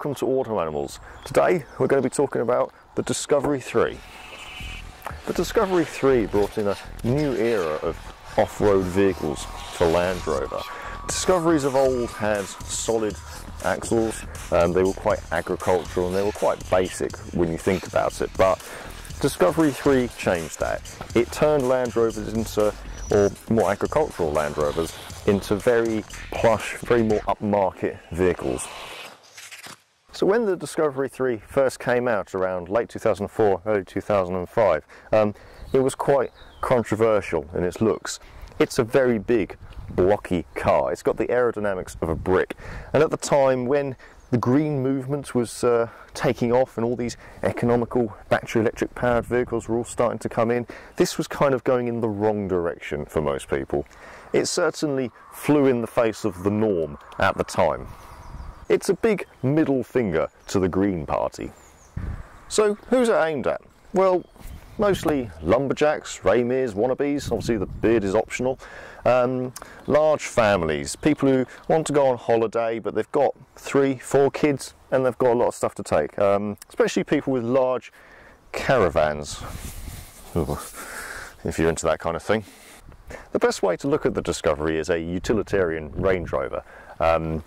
welcome to Auto Animals. Today we're going to be talking about the Discovery 3. The Discovery 3 brought in a new era of off-road vehicles for Land Rover. Discoveries of old had solid axles, um, they were quite agricultural and they were quite basic when you think about it, but Discovery 3 changed that. It turned Land Rovers into, or more agricultural Land Rovers, into very plush, very more upmarket vehicles. So when the Discovery 3 first came out around late 2004, early 2005, um, it was quite controversial in its looks. It's a very big, blocky car. It's got the aerodynamics of a brick. And at the time when the green movement was uh, taking off and all these economical battery electric powered vehicles were all starting to come in, this was kind of going in the wrong direction for most people. It certainly flew in the face of the norm at the time. It's a big middle finger to the Green Party. So who's it aimed at? Well, mostly lumberjacks, Ray Mears, wannabes, obviously the beard is optional, um, large families, people who want to go on holiday but they've got three, four kids and they've got a lot of stuff to take, um, especially people with large caravans, if you're into that kind of thing. The best way to look at the Discovery is a utilitarian Range Rover. Um,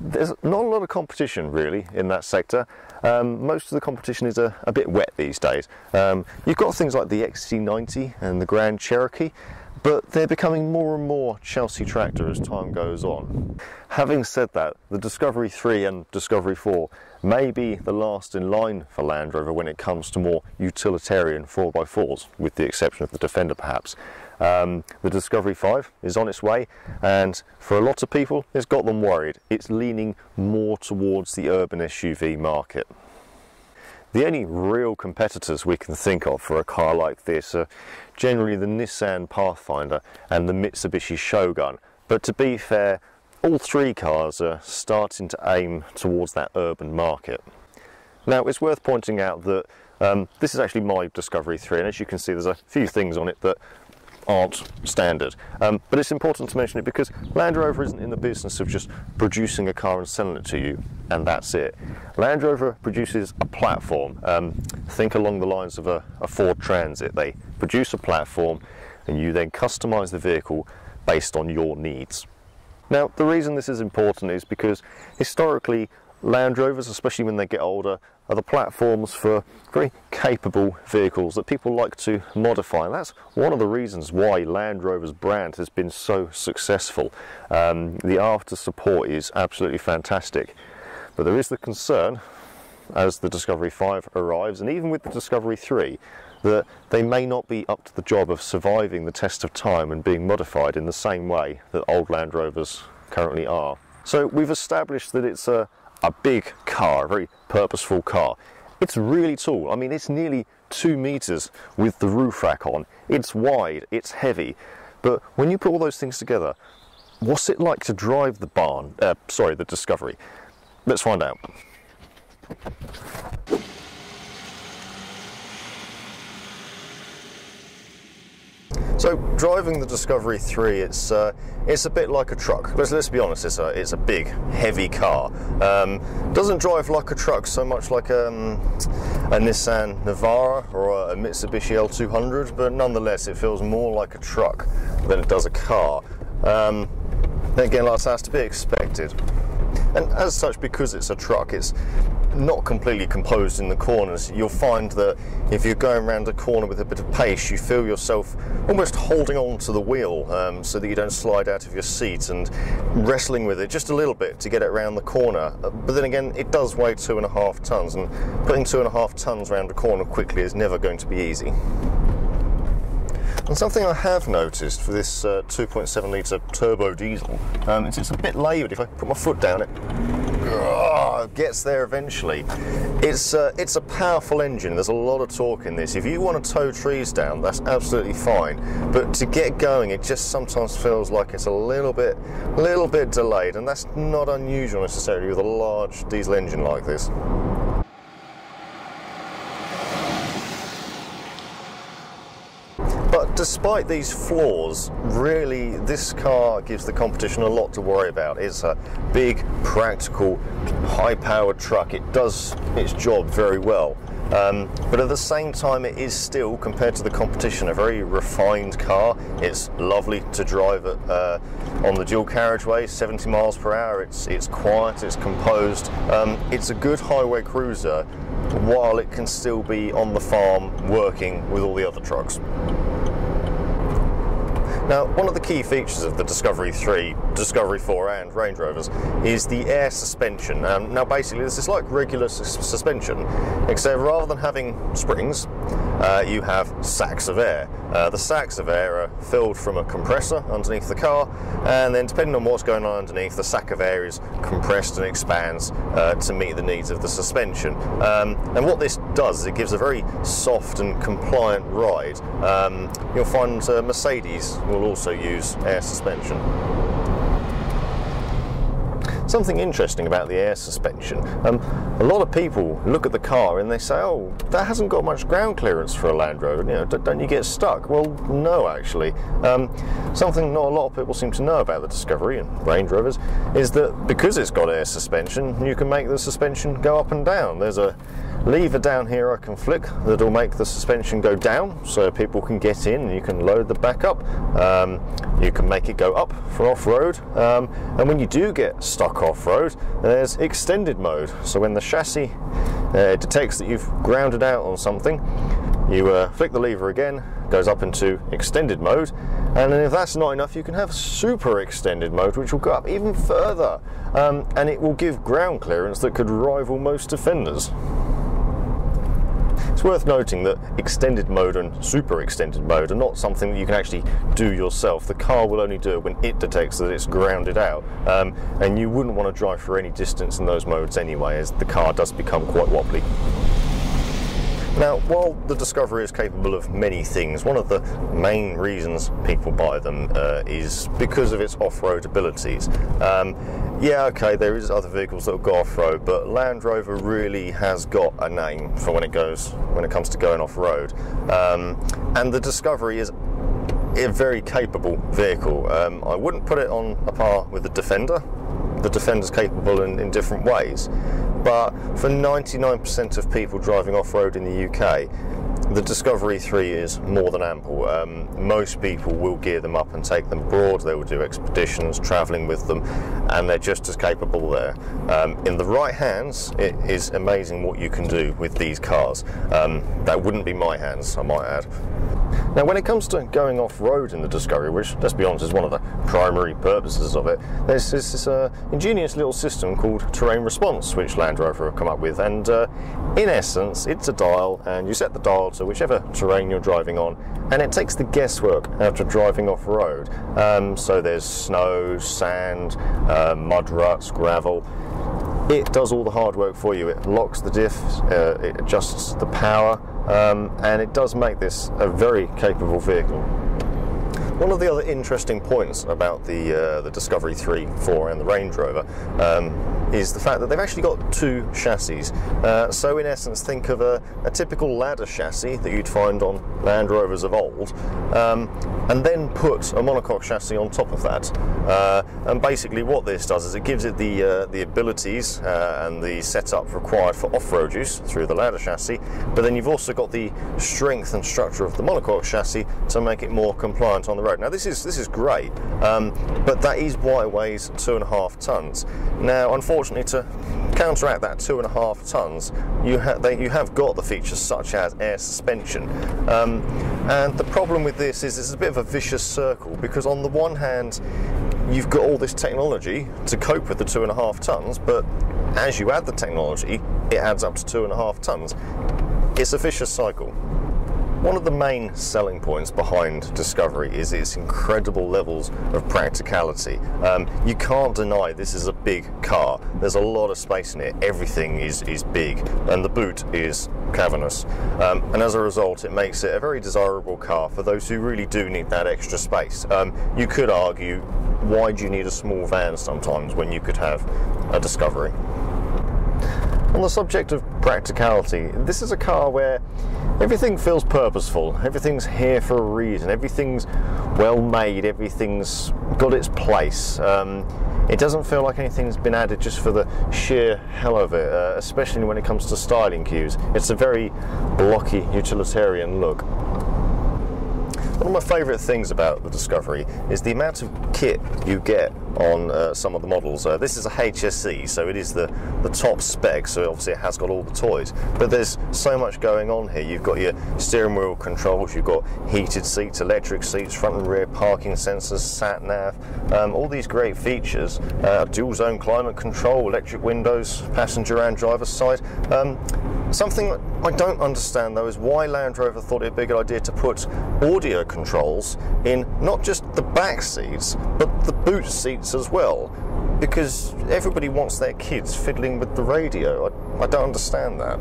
there's not a lot of competition really in that sector. Um, most of the competition is a, a bit wet these days. Um, you've got things like the XC90 and the Grand Cherokee, but they're becoming more and more Chelsea tractor as time goes on. Having said that, the Discovery 3 and Discovery 4 may be the last in line for Land Rover when it comes to more utilitarian 4x4s, with the exception of the Defender perhaps. Um, the Discovery 5 is on its way and for a lot of people it's got them worried. It's leaning more towards the urban SUV market. The only real competitors we can think of for a car like this are generally the Nissan Pathfinder and the Mitsubishi Shogun. But to be fair, all three cars are starting to aim towards that urban market. Now it's worth pointing out that um, this is actually my Discovery 3 and as you can see there's a few things on it that aren't standard. Um, but it's important to mention it because Land Rover isn't in the business of just producing a car and selling it to you, and that's it. Land Rover produces a platform. Um, think along the lines of a, a Ford Transit. They produce a platform, and you then customize the vehicle based on your needs. Now, the reason this is important is because historically Land Rovers, especially when they get older, are the platforms for very capable vehicles that people like to modify. And that's one of the reasons why Land Rover's brand has been so successful. Um, the after support is absolutely fantastic. But there is the concern as the Discovery 5 arrives, and even with the Discovery 3, that they may not be up to the job of surviving the test of time and being modified in the same way that old Land Rovers currently are. So we've established that it's a, a big car, a very purposeful car. It's really tall. I mean, it's nearly two meters with the roof rack on. It's wide, it's heavy. But when you put all those things together, what's it like to drive the barn? Uh, sorry, the Discovery. Let's find out. So driving the Discovery 3, it's uh, it's a bit like a truck. Let's, let's be honest, it's a, it's a big, heavy car. Um, doesn't drive like a truck so much like um, a Nissan Navara or a Mitsubishi L200, but nonetheless it feels more like a truck than it does a car. Um, again, like that's to be expected. And as such, because it's a truck, it's not completely composed in the corners. You'll find that if you're going around a corner with a bit of pace, you feel yourself almost holding on to the wheel um, so that you don't slide out of your seat and wrestling with it just a little bit to get it around the corner. Uh, but then again, it does weigh two and a half tons, and putting two and a half tons around a corner quickly is never going to be easy. And something I have noticed for this uh, 2.7 litre turbo diesel, um, it's, it's a bit laboured. If I put my foot down it, uh, gets there eventually. It's uh, it's a powerful engine. There's a lot of torque in this. If you want to tow trees down, that's absolutely fine. But to get going, it just sometimes feels like it's a little bit, little bit delayed, and that's not unusual necessarily with a large diesel engine like this. Despite these flaws, really this car gives the competition a lot to worry about. It's a big, practical, high-powered truck. It does its job very well. Um, but at the same time, it is still, compared to the competition, a very refined car. It's lovely to drive uh, on the dual carriageway, 70 miles per hour. It's it's quiet, it's composed. Um, it's a good highway cruiser, while it can still be on the farm working with all the other trucks. Now, one of the key features of the Discovery 3, Discovery 4 and Range Rovers is the air suspension. Um, now basically this is like regular suspension, except rather than having springs, uh, you have sacks of air. Uh, the sacks of air are filled from a compressor underneath the car, and then depending on what's going on underneath, the sack of air is compressed and expands uh, to meet the needs of the suspension. Um, and what this does is it gives a very soft and compliant ride. Um, you'll find uh, Mercedes will also use air suspension. Something interesting about the air suspension. Um, a lot of people look at the car and they say, "Oh, that hasn't got much ground clearance for a Land Rover. You know, don't you get stuck?" Well, no, actually. Um, something not a lot of people seem to know about the Discovery and Range Rovers is that because it's got air suspension, you can make the suspension go up and down. There's a lever down here I can flick that'll make the suspension go down so people can get in and you can load the back up. Um, you can make it go up for off-road um, and when you do get stuck off-road there's extended mode. So when the chassis uh, detects that you've grounded out on something you uh, flick the lever again goes up into extended mode. And if that's not enough you can have super extended mode which will go up even further. Um, and it will give ground clearance that could rival most defenders. Worth noting that extended mode and super extended mode are not something that you can actually do yourself. The car will only do it when it detects that it's grounded out, um, and you wouldn't want to drive for any distance in those modes anyway, as the car does become quite wobbly. Now, while the Discovery is capable of many things, one of the main reasons people buy them uh, is because of its off-road abilities. Um, yeah, okay, there is other vehicles that will go off-road, but Land Rover really has got a name for when it goes when it comes to going off-road, um, and the Discovery is a very capable vehicle. Um, I wouldn't put it on a par with the Defender. The Defender's capable in, in different ways, but for 99% of people driving off-road in the UK, the Discovery 3 is more than ample. Um, most people will gear them up and take them abroad. They will do expeditions, travelling with them, and they're just as capable there. Um, in the right hands, it is amazing what you can do with these cars. Um, that wouldn't be my hands, I might add. Now, when it comes to going off-road in the Discovery, which, let's be honest, is one of the primary purposes of it, there's this, this uh, ingenious little system called Terrain Response, which Land Rover have come up with, and uh, in essence, it's a dial, and you set the dial to whichever terrain you're driving on, and it takes the guesswork out of driving off-road. Um, so there's snow, sand, uh, mud ruts, gravel, it does all the hard work for you. It locks the diff, uh, it adjusts the power, um, and it does make this a very capable vehicle. One of the other interesting points about the uh, the Discovery 3, 4 and the Range Rover um, is the fact that they've actually got two chassis. Uh, so in essence, think of a, a, typical ladder chassis that you'd find on Land Rovers of old, um, and then put a monocoque chassis on top of that. Uh, and basically what this does is it gives it the, uh, the abilities uh, and the setup required for off-road use through the ladder chassis, but then you've also got the strength and structure of the monocoque chassis to make it more compliant on the road. Now this is, this is great, um, but that is why it weighs two and a half tons. Now unfortunately unfortunately, to counteract that two and a half tons, you, ha they, you have got the features such as air suspension. Um, and the problem with this is it's a bit of a vicious circle because on the one hand, you've got all this technology to cope with the two and a half tons, but as you add the technology, it adds up to two and a half tons. It's a vicious cycle. One of the main selling points behind Discovery is its incredible levels of practicality. Um, you can't deny this is a big car. There's a lot of space in it. Everything is, is big, and the boot is cavernous. Um, and as a result, it makes it a very desirable car for those who really do need that extra space. Um, you could argue, why do you need a small van sometimes when you could have a Discovery? On the subject of practicality, this is a car where everything feels purposeful, everything's here for a reason, everything's well made, everything's got its place. Um, it doesn't feel like anything's been added just for the sheer hell of it, uh, especially when it comes to styling cues. It's a very blocky utilitarian look. One of my favourite things about the Discovery is the amount of kit you get on uh, some of the models. Uh, this is a HSE, so it is the, the top spec, so obviously it has got all the toys. But there's so much going on here. You've got your steering wheel controls, you've got heated seats, electric seats, front and rear parking sensors, sat nav, um, all these great features. Uh, dual zone climate control, electric windows, passenger and driver's side. Um, Something I don't understand though is why Land Rover thought it'd a good idea to put audio controls in not just the back seats but the boot seats as well because everybody wants their kids fiddling with the radio. I, I don't understand that.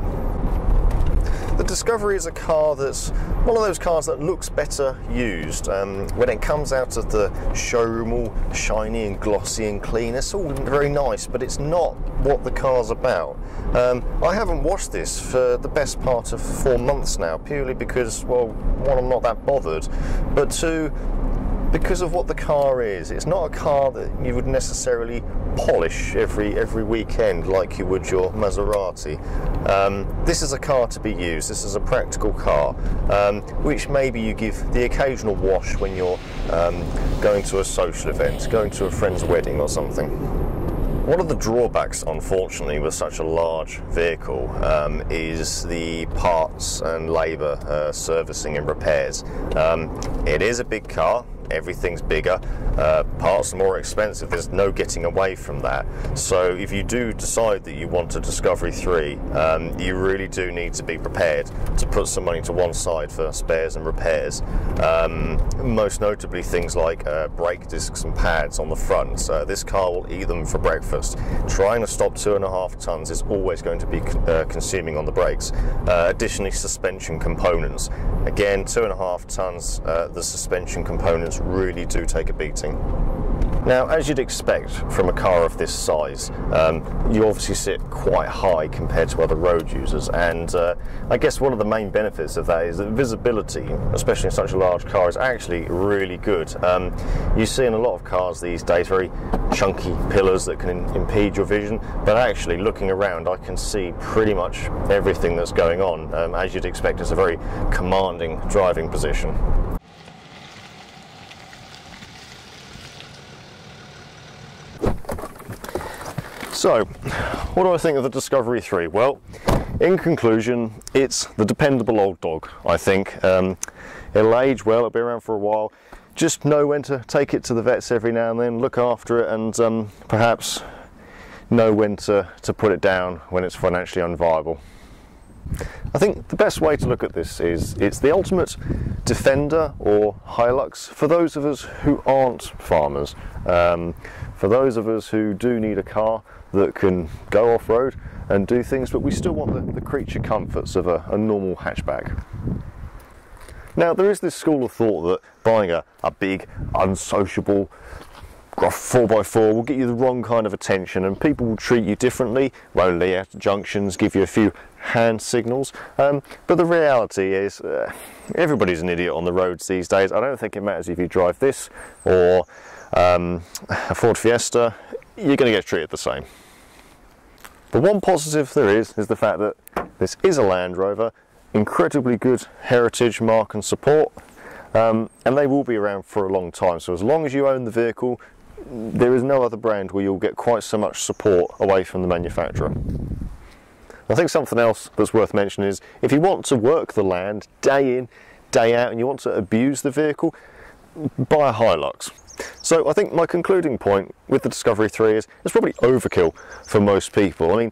The Discovery is a car that's one of those cars that looks better used. Um, when it comes out of the showroom all shiny and glossy and clean, it's all very nice, but it's not what the car's about. Um, I haven't washed this for the best part of four months now, purely because, well, one, I'm not that bothered, but two, because of what the car is. It's not a car that you would necessarily polish every every weekend like you would your Maserati. Um, this is a car to be used. This is a practical car, um, which maybe you give the occasional wash when you're um, going to a social event, going to a friend's wedding or something. One of the drawbacks, unfortunately, with such a large vehicle um, is the parts and labour uh, servicing and repairs. Um, it is a big car, everything's bigger, uh, parts are more expensive, there's no getting away from that. So if you do decide that you want a Discovery 3, um, you really do need to be prepared to put some money to one side for spares and repairs. Um, most notably things like uh, brake discs and pads on the front. Uh, this car will eat them for breakfast. Trying to stop two and a half tons is always going to be uh, consuming on the brakes. Uh, additionally, suspension components. Again, two and a half tons, uh, the suspension components really do take a beating. Now, as you'd expect from a car of this size, um, you obviously sit quite high compared to other road users, and uh, I guess one of the main benefits of that is that visibility, especially in such a large car, is actually really good. Um, you see in a lot of cars these days very chunky pillars that can impede your vision, but actually looking around, I can see pretty much everything that's going on. Um, as you'd expect, it's a very commanding driving position. So, what do I think of the Discovery 3? Well, in conclusion, it's the dependable old dog, I think. Um, it'll age well, it'll be around for a while. Just know when to take it to the vets every now and then, look after it, and um, perhaps know when to, to put it down when it's financially unviable. I think the best way to look at this is it's the ultimate defender or Hilux for those of us who aren't farmers. Um, for those of us who do need a car that can go off-road and do things, but we still want the, the creature comforts of a, a, normal hatchback. Now, there is this school of thought that buying a, a big, unsociable, 4x4 will get you the wrong kind of attention and people will treat you differently, lay out junctions, give you a few hand signals. Um, but the reality is, uh, everybody's an idiot on the roads these days. I don't think it matters if you drive this or um, a Ford Fiesta, you're going to get treated the same. The one positive there is, is the fact that this is a Land Rover, incredibly good heritage, mark and support, um, and they will be around for a long time. So as long as you own the vehicle, there is no other brand where you'll get quite so much support away from the manufacturer. I think something else that's worth mentioning is if you want to work the land day in, day out, and you want to abuse the vehicle, buy a Hilux. So I think my concluding point with the Discovery 3 is it's probably overkill for most people. I mean,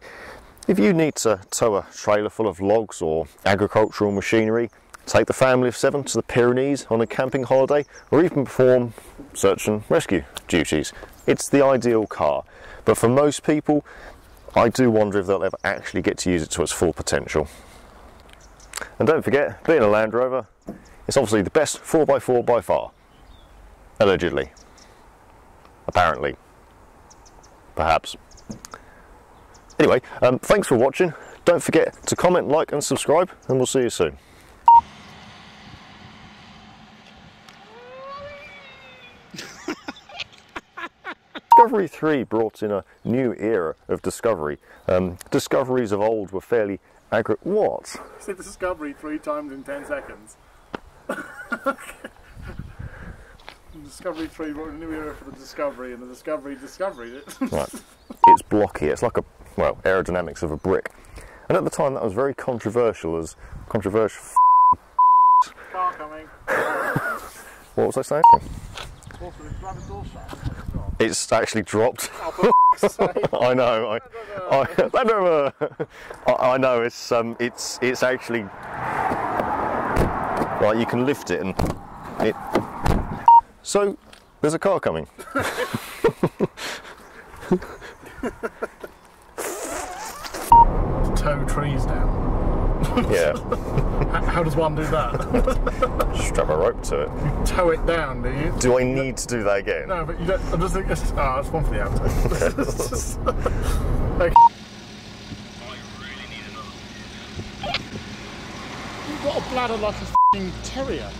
if you need to tow a trailer full of logs or agricultural machinery, take the family of seven to the Pyrenees on a camping holiday, or even perform search and rescue duties, it's the ideal car. But for most people, I do wonder if they'll ever actually get to use it to its full potential. And don't forget, being a Land Rover, it's obviously the best 4x4 by far. Allegedly. Apparently. Perhaps. Anyway, um, thanks for watching. Don't forget to comment, like, and subscribe, and we'll see you soon. Discovery 3 brought in a new era of discovery. Um, discoveries of old were fairly aggro. What? Said discovery three times in ten seconds. discovery three brought a new era for the discovery, and the discovery discovered it. Right. It's blocky. It's like a, well, aerodynamics of a brick. And at the time that was very controversial as controversial. Car coming. What was I saying? It's rather door shut. It's actually dropped. Oh, for f***'s sake. I know. I, I, I, I know. It's um. It's it's actually like You can lift it and it. So there's a car coming. Tow trees down. Yeah. H- How does one do that? Strap a rope to it. You tow it down, do you? Do I need to do that again? No, but you don't. I'm just thinking. It's, oh, it's one for the outtakes. okay. You've got a bladder like a f***ing terrier.